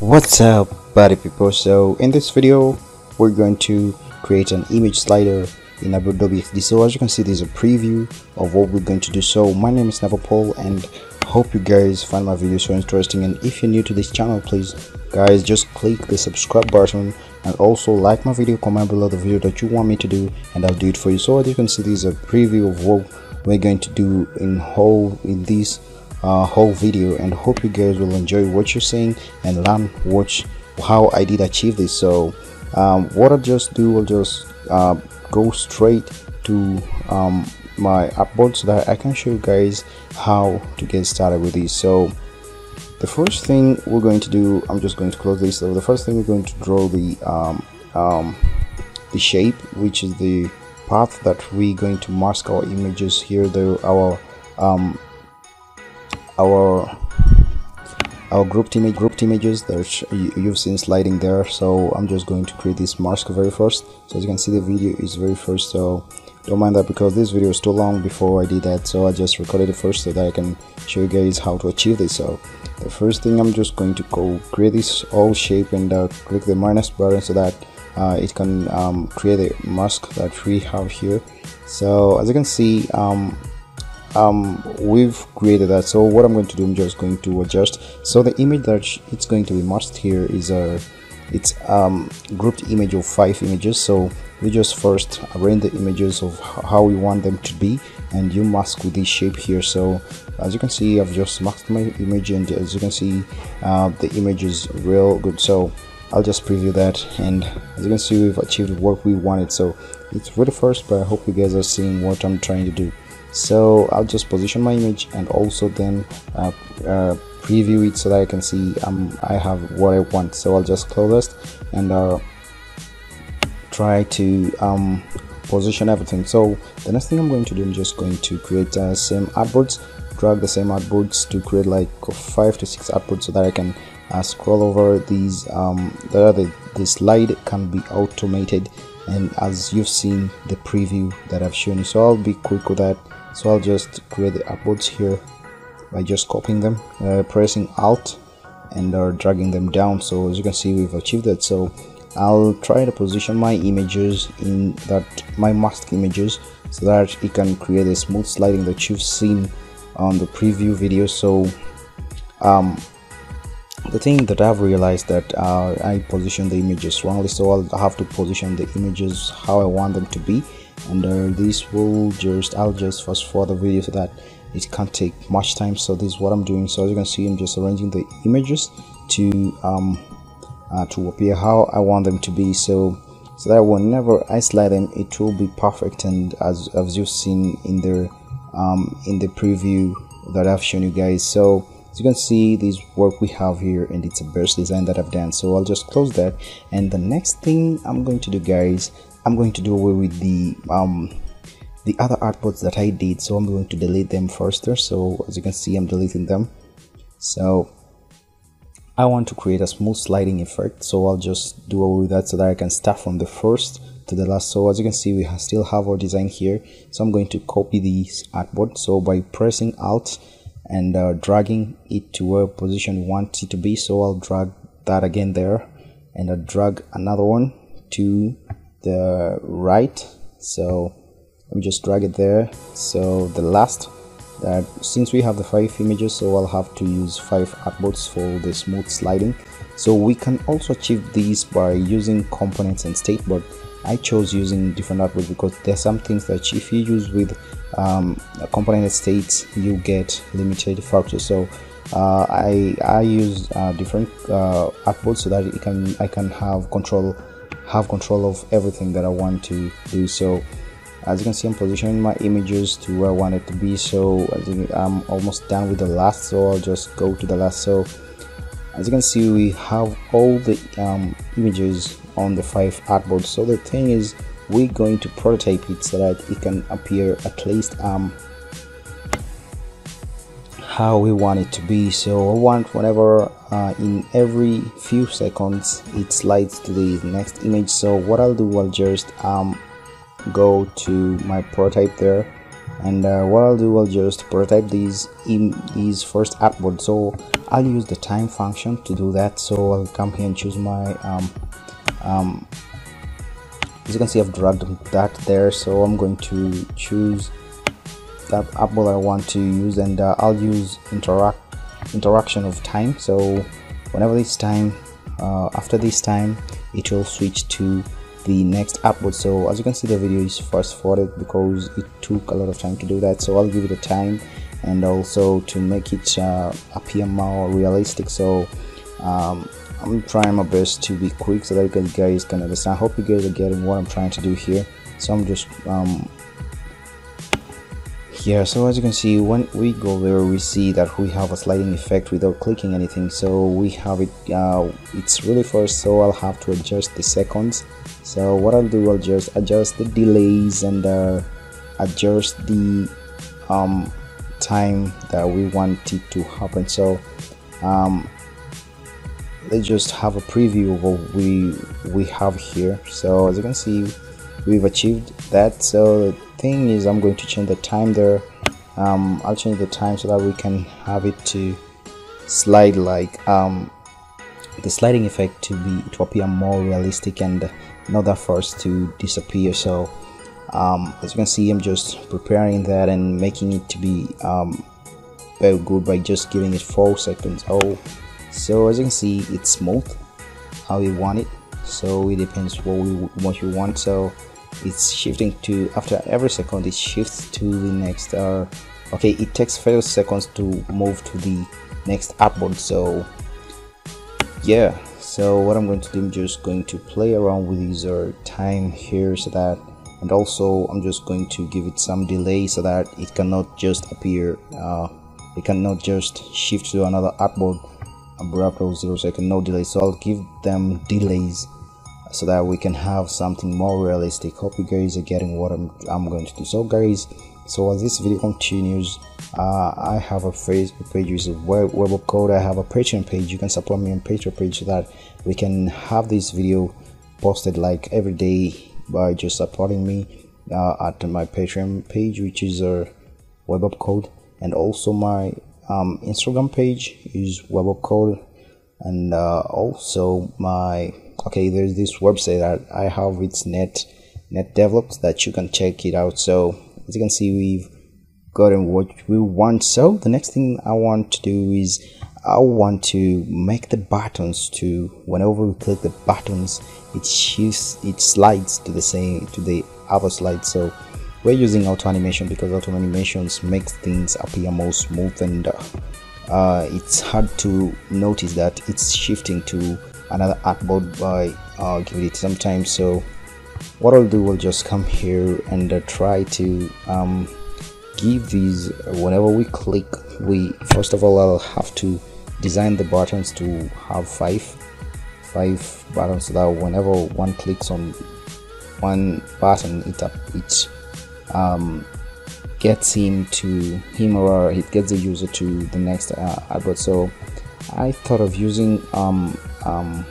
what's up buddy people? So in this video we're going to create an image slider in Adobe XD so as you can see there's a preview of what we're going to do. So my name is Paul, and hope you guys find my video so interesting. And if you're new to this channel please guys just click the subscribe button and also like my video comment below the video that you want me to do and I'll do it for you. So as you can see there's a preview of what we're going to do in whole in this uh, whole video and hope you guys will enjoy what you're seeing and learn watch how I did achieve this. So um, what I'll just do will just uh, go straight to um, my artboard so that I can show you guys how to get started with this. So the first thing we're going to do I'm just going to close this. So the first thing we're going to draw the um, um, the shape which is the path that we're going to mask our images here the our um, our our grouped image grouped images that you've seen sliding there so i'm just going to create this mask very first. So as you can see the video is very first so don't mind that because this video is too long before i did that so i just recorded it first so that i can show you guys how to achieve this. So the first thing i'm just going to go create this all shape and uh, click the minus button so that uh, it can um, create a mask that we have here. So as you can see um, um, we've created that. So what I'm going to do I'm just going to adjust. So the image that it's going to be masked here is a it's um grouped image of five images. So we just first arrange the images of how we want them to be and you mask with this shape here. So as you can see I've just masked my image and as you can see uh, the image is real good. So I'll just preview that. And as you can see we've achieved what we wanted. So it's really first but I hope you guys are seeing what I'm trying to do so I'll just position my image and also then uh, uh, preview it so that I can see um, I have what I want. So I'll just close this and uh, try to um, position everything. So the next thing I'm going to do I'm just going to create uh, same artboards drag the same artboards to create like five to six artboards so that I can uh, scroll over these um, the, the slide can be automated and as you've seen the preview that I've shown you. So I'll be quick with that so I'll just create the artboards here by just copying them uh, pressing alt and uh, dragging them down. So as you can see we've achieved that so I'll try to position my images in that my mask images so that it can create a smooth sliding that you've seen on the preview video. So um, the thing that I've realized that uh, I position the images wrongly so I'll have to position the images how I want them to be uh, this will just I'll just fast forward the video so that it can't take much time. So this is what I'm doing. So as you can see I'm just arranging the images to um uh, to appear how I want them to be. So so that whenever I slide them it will be perfect. And as, as you've seen in the um, in the preview that I've shown you guys. So as you can see this work we have here and it's a burst design that I've done. So I'll just close that. And the next thing I'm going to do guys I'm going to do away with the um the other artboards that I did so I'm going to delete them first so as you can see I'm deleting them. So I want to create a smooth sliding effect so I'll just do away with that so that I can start from the first to the last. So as you can see we still have our design here. So I'm going to copy this artboard. So by pressing alt and uh, dragging it to where position we want it to be so I'll drag that again there. And I'll drag another one to the right. So let me just drag it there. So the last that since we have the five images so I'll have to use five artboards for the smooth sliding. So we can also achieve these by using components and state but I chose using different artboards because there's some things that if you use with um, component states you get limited factors. So uh, I I use uh, different uh, artboards so that it can I can have control have control of everything that I want to do. So as you can see I'm positioning my images to where I want it to be. So I'm almost done with the last so I'll just go to the last. So as you can see we have all the um, images on the five artboards. So the thing is we're going to prototype it so that it can appear at least um, how we want it to be. So I want whenever uh, in every few seconds it slides to the next image. So what I'll do I'll just um, go to my prototype there. And uh, what I'll do I'll just prototype these in these first artboard. So I'll use the time function to do that. So I'll come here and choose my um, um, as you can see I've dragged that there. So I'm going to choose that artboard I want to use and uh, I'll use interact interaction of time. So whenever this time uh, after this time it will switch to the next upload so as you can see the video is fast forwarded because it took a lot of time to do that. So i'll give it a time and also to make it uh, appear more realistic. So um, i'm trying my best to be quick so that you guys can understand. I hope you guys are getting what i'm trying to do here. So i'm just um, yeah so as you can see when we go there we see that we have a sliding effect without clicking anything. So we have it uh, it's really fast so I'll have to adjust the seconds. So what I'll do I'll just adjust the delays and uh, adjust the um, time that we want it to happen. So um, let's just have a preview of what we we have here. So as you can see we've achieved that. So thing is I'm going to change the time there. Um, I'll change the time so that we can have it to slide like um, the sliding effect to be to appear more realistic and not that fast to disappear. So um, as you can see I'm just preparing that and making it to be um, very good by just giving it four seconds. Oh so as you can see it's smooth how we want it. So it depends what we what you want. So it's shifting to after every second it shifts to the next uh okay it takes five seconds to move to the next artboard so yeah. So what i'm going to do i'm just going to play around with user time here so that and also i'm just going to give it some delay so that it cannot just appear uh it cannot just shift to another artboard abrupt or zero second no delay. So i'll give them delays so that we can have something more realistic. Hope you guys are getting what i'm, I'm going to do. So guys so as this video continues uh, i have a facebook page is web, WebAppCode. I have a patreon page. You can support me on patreon page so that we can have this video posted like every day by just supporting me uh, at my patreon page which is a WebAppCode. And also my um, instagram page is WebAppCode. And uh, also my okay there's this website that i have it's net net developed that you can check it out. So as you can see we've gotten what we want. So the next thing i want to do is i want to make the buttons to whenever we click the buttons it shifts it slides to the same to the other slide. So we're using auto animation because auto animations makes things appear more smooth and uh, uh, it's hard to notice that it's shifting to another artboard by uh, giving it some time so what I'll do I'll just come here and uh, try to um, give these whenever we click we first of all I'll have to design the buttons to have five five buttons so that whenever one clicks on one button it up it um, gets him to him or it gets the user to the next uh, so I thought of using um, um,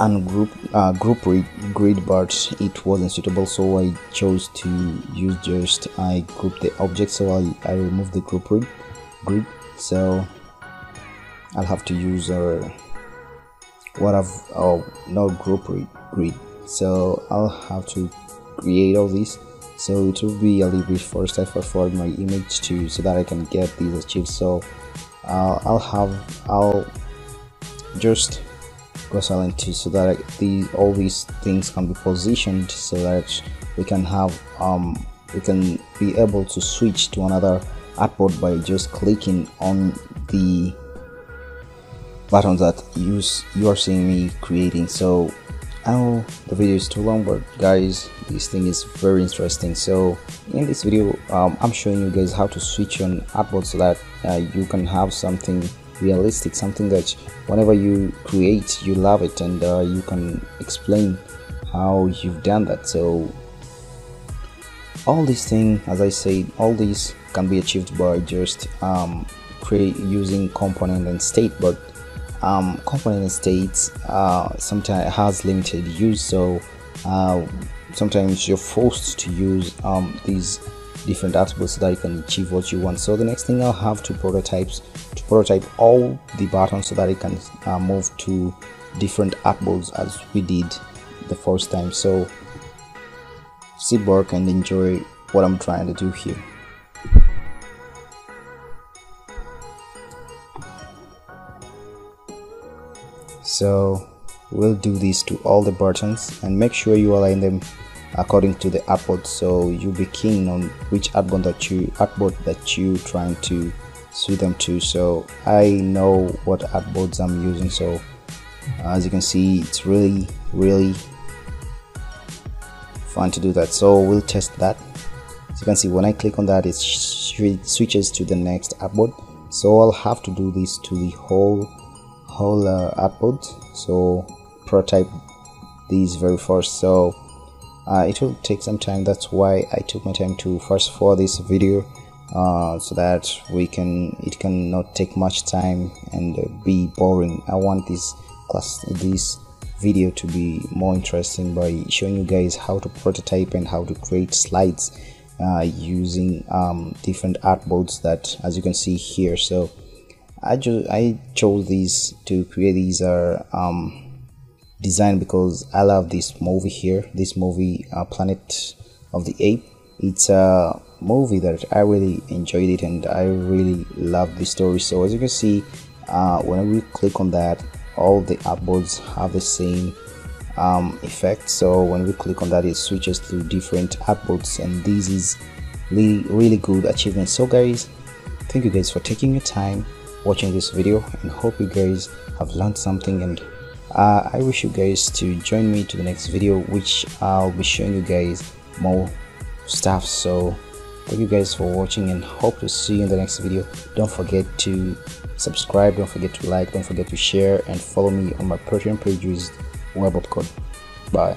and group uh, group grid but it wasn't suitable so I chose to use just I group the object so I, I remove the group grid so I'll have to use uh, what I've oh no group grid. So I'll have to create all these so it will be a little bit first I forward my image to so that I can get these achieved so uh, I'll have I'll just go silent too so that these all these things can be positioned so that we can have um we can be able to switch to another artboard by just clicking on the buttons that you you are seeing me creating. So I know the video is too long but guys this thing is very interesting. So in this video um, I'm showing you guys how to switch on artboard so that uh, you can have something realistic something that whenever you create you love it and uh, you can explain how you've done that. So all these things as I said all these can be achieved by just um, create using component and state but um, component states uh, sometimes has limited use. So uh, sometimes you're forced to use um, these different artboards so that you can achieve what you want. So the next thing i'll have to prototypes to prototype all the buttons so that it can uh, move to different artboards as we did the first time. So sit back and enjoy what i'm trying to do here. So we'll do this to all the buttons and make sure you align them according to the artboard so you'll be keen on which artboard that you artboard that you trying to suit them to. So i know what artboards i'm using so as you can see it's really really fun to do that. So we'll test that. As you can see when i click on that it switches to the next artboard so i'll have to do this to the whole whole uh, artboard so prototype these very first. So uh, it will take some time. That's why I took my time to first for this video uh, so that we can it can not take much time and be boring. I want this class this video to be more interesting by showing you guys how to prototype and how to create slides uh, using um, different artboards that as you can see here. So I, just I chose these to create. These are um, design because I love this movie here this movie uh, Planet of the Ape. It's a movie that I really enjoyed it and I really love the story. So as you can see uh, whenever we click on that all the artboards have the same um, effect. So when we click on that it switches to different artboards and this is really really good achievement. So guys thank you guys for taking your time watching this video and hope you guys have learned something and uh, i wish you guys to join me to the next video which i'll be showing you guys more stuff. So thank you guys for watching and hope to see you in the next video. Don't forget to subscribe don't forget to like don't forget to share and follow me on my patreon pages web code bye